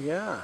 Yeah.